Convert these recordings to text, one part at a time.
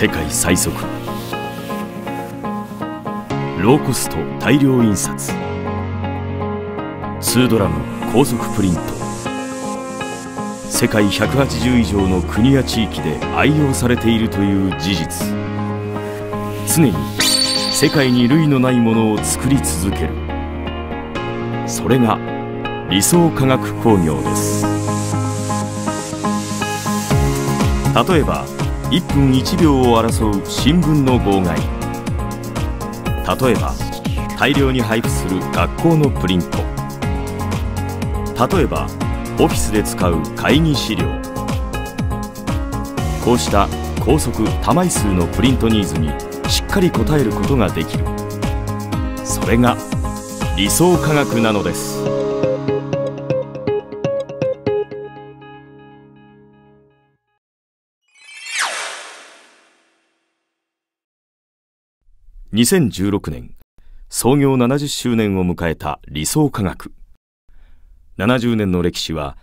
世界最速。ローコスト大量印刷。2ドラム高速プリント。世界180以上の国や地域で愛用されているという事実。常に世界に類のないものを作り続ける。それが理想科学工業です。例えば1分1秒を争う新聞の号外。例えば大量に配布する学校のプリント。例えばオフィスで使う会議資料。こうした高速多枚数のプリントニーズにしっかり応えることができる。それが理想科学なのです。2016年創業70周年を迎えた理想科学。70年の歴史は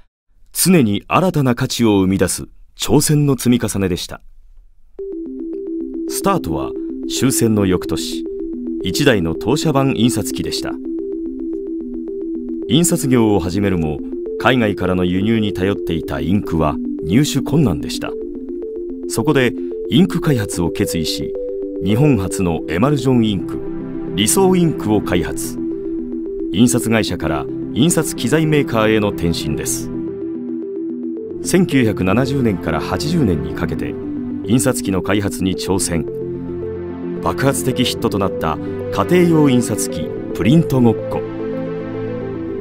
常に新たな価値を生み出す挑戦の積み重ねでした。スタートは終戦の翌年1台の当社版印刷機でした。印刷業を始めるも海外からの輸入に頼っていたインクは入手困難でした。そこでインク開発を決意し日本初のエマルジョンインク理想インクを開発。印刷会社から印刷機材メーカーへの転身です。1970年から80年にかけて印刷機の開発に挑戦。爆発的ヒットとなった家庭用印刷機プリントごっこ。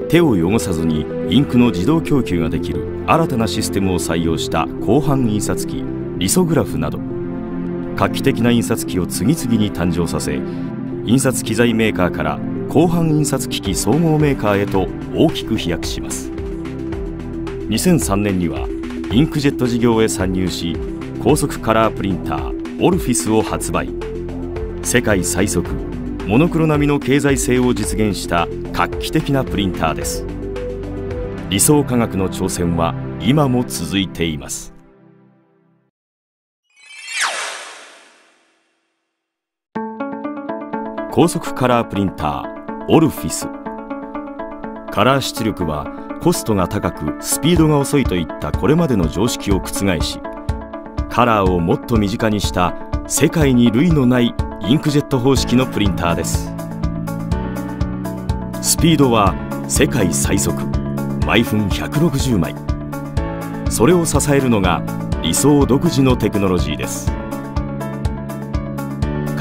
手を汚さずにインクの自動供給ができる新たなシステムを採用した広範印刷機リソグラフなど。画期的な印刷機を次々に誕生させ印刷機材メーカーから広範印刷機器総合メーカーへと大きく飛躍します。2003年にはインクジェット事業へ参入し高速カラープリンターオルフィスを発売。世界最速モノクロ並みの経済性を実現した画期的なプリンターです。理想科学の挑戦は今も続いています。高速カラープリンターオルフィス。カラー出力はコストが高くスピードが遅いといったこれまでの常識を覆しカラーをもっと身近にした世界に類のないインクジェット方式のプリンターです。スピードは世界最速毎分160枚。それを支えるのが理想独自のテクノロジーです。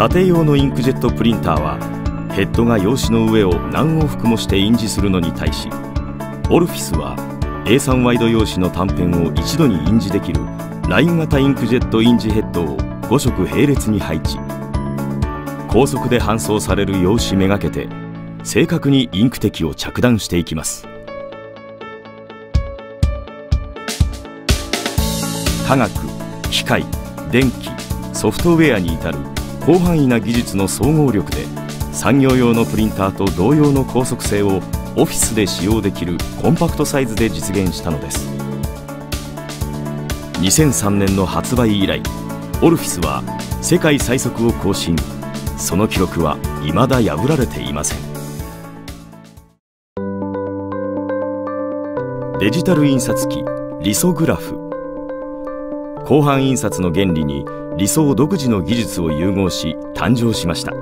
家庭用のインクジェットプリンターはヘッドが用紙の上を何往復もして印字するのに対しオルフィスは A3 ワイド用紙の短編を一度に印字できるライン型インクジェット印字ヘッドを5色並列に配置。高速で搬送される用紙めがけて正確にインク滴を着弾していきます。科学機械電気ソフトウェアに至る広範囲な技術の総合力で産業用のプリンターと同様の高速性をオフィスで使用できるコンパクトサイズで実現したのです。2003年の発売以来オルフィスは世界最速を更新。その記録は未だ破られていません。デジタル印刷機リソグラフ。広範印刷の原理に理想独自の技術を融合し誕生しました。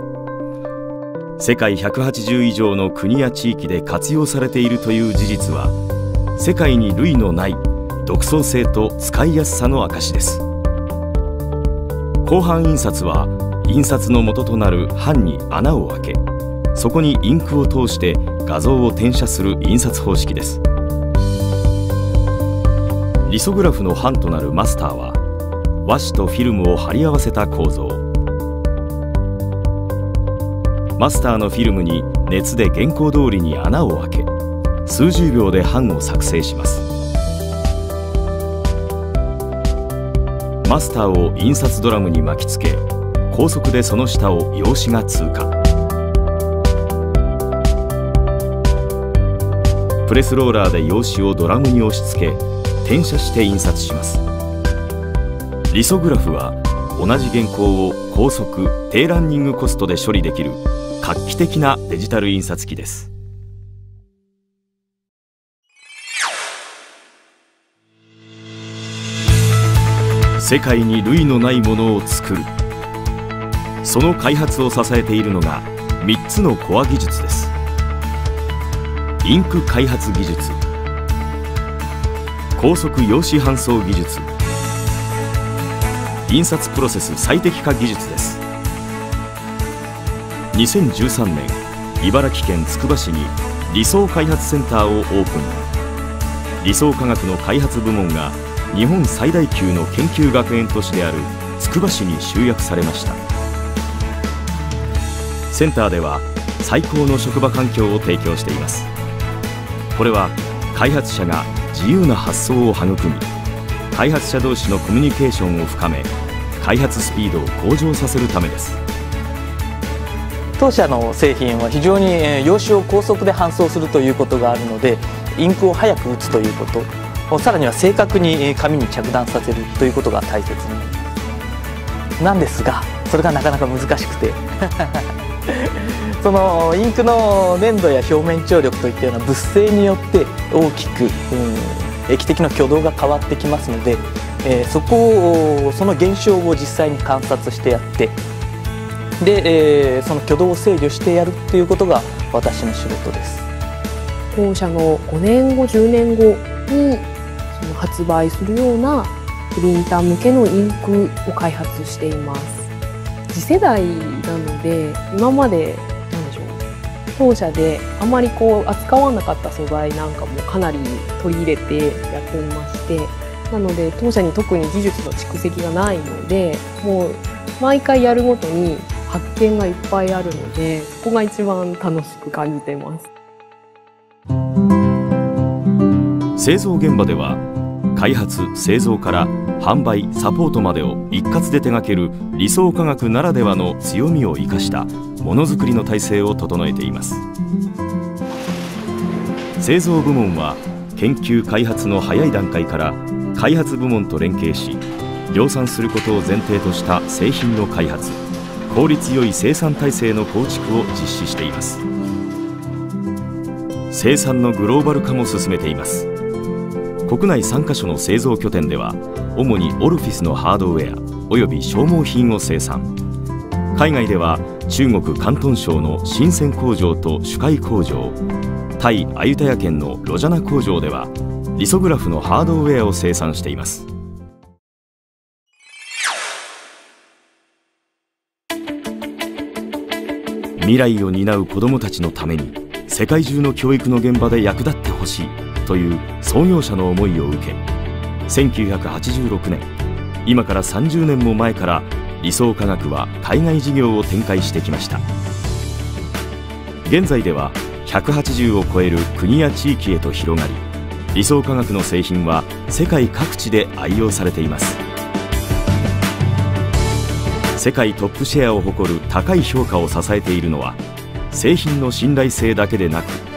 世界180以上の国や地域で活用されているという事実は世界に類のない独創性と使いやすさの証です。広範印刷は印刷の元となる版に穴を開けそこにインクを通して画像を転写する印刷方式です。リソグラフの版となるマスターは和紙とフィルムを貼り合わせた構造。マスターのフィルムに熱で原稿通りに穴を開け数十秒で版を作成します。マスターを印刷ドラムに巻きつけ高速でその下を用紙が通過。プレスローラーで用紙をドラムに押し付け転写して印刷します。リソグラフは同じ原稿を高速低ランニングコストで処理できる画期的なデジタル印刷機です。世界に類のないものを作る。その開発を支えているのが3つのコア技術です。インク開発技術。高速用紙搬送技術。印刷プロセス最適化技術です。2013年茨城県つくば市に理想開発センターをオープン。理想科学の開発部門が日本最大級の研究学園都市であるつくば市に集約されました。センターでは最高の職場環境を提供しています。これは開発者が自由な発想を育み開発者同士のコミュニケーションを深め開発スピードを向上させるためです。当社の製品は非常に用紙を高速で搬送するということがあるのでインクを早く打つということ。さらには正確に紙に着弾させるということが大切に。なんですがそれがなかなか難しくて。そのインクの粘度や表面張力といったような物性によって大きく、うん、液滴の挙動が変わってきますので、えー、そこをその現象を実際に観察してやってで、えー、その挙動を制御してやるっていうことが私の仕事です。当社の5年後10年後にその発売するようなプリンター向けのインクを開発しています。次世代なので今まで当社であまりこう扱わなかった素材なんかもかなり取り入れてやっておりましてなので当社に特に技術の蓄積がないのでもう毎回やるごとに発見がいっぱいあるのでそこが一番楽しく感じてます。製造現場では開発製造から販売サポートまでを一括で手掛ける理想科学ならではの強みを生かしたものづくりの体制を整えています。製造部門は研究開発の早い段階から開発部門と連携し量産することを前提とした製品の開発効率よい生産体制の構築を実施しています。生産のグローバル化も進めています。国内3カ所の製造拠点では主にオルフィスのハードウェアおよび消耗品を生産。海外では中国広東省の深セン工場と主海工場タイアユタヤ県のロジャナ工場ではリソグラフのハードウェアを生産しています。未来を担う子どもたちのために世界中の教育の現場で役立ってほしい。という創業者の思いを受け1986年今から30年も前から理想科学は海外事業を展開してきました。現在では180を超える国や地域へと広がり理想科学の製品は世界各地で愛用されています。世界トップシェアを誇る高い評価を支えているのは製品の信頼性だけでなく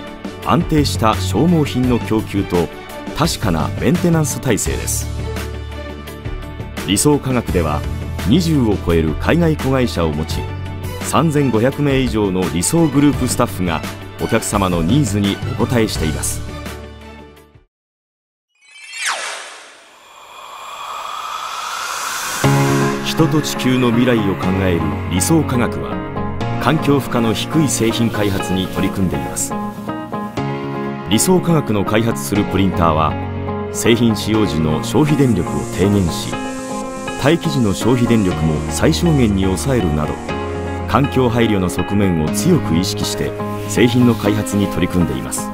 安定した消耗品の供給と確かなメンテナンス体制です。理想科学では20を超える海外子会社を持ち3500名以上の理想グループスタッフがお客様のニーズにお応えしています。人と地球の未来を考える理想科学は環境負荷の低い製品開発に取り組んでいます。理想科学の開発するプリンターは製品使用時の消費電力を低減し待機時の消費電力も最小限に抑えるなど環境配慮の側面を強く意識して製品の開発に取り組んでいます。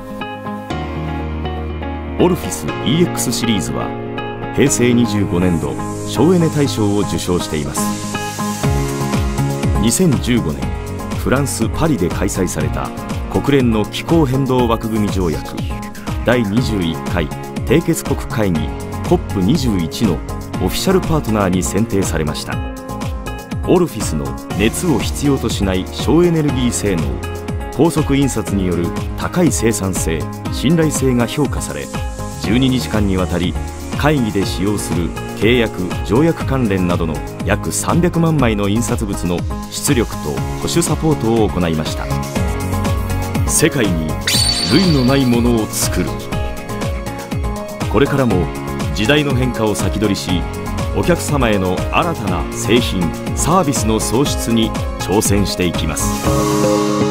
オルフィス EX シリーズは平成25年度省エネ大賞を受賞しています。2015年フランス・パリで開催された国連の気候変動枠組み条約。第21回締結国会議。COP21 のオフィシャルパートナーに選定されました。オルフィスの熱を必要としない省エネルギー性能。高速印刷による高い生産性信頼性が評価され12日間にわたり会議で使用する契約条約関連などの約300万枚の印刷物の出力と保守サポートを行いました。世界に類のないものを作る。これからも時代の変化を先取りしお客様への新たな製品サービスの創出に挑戦していきます。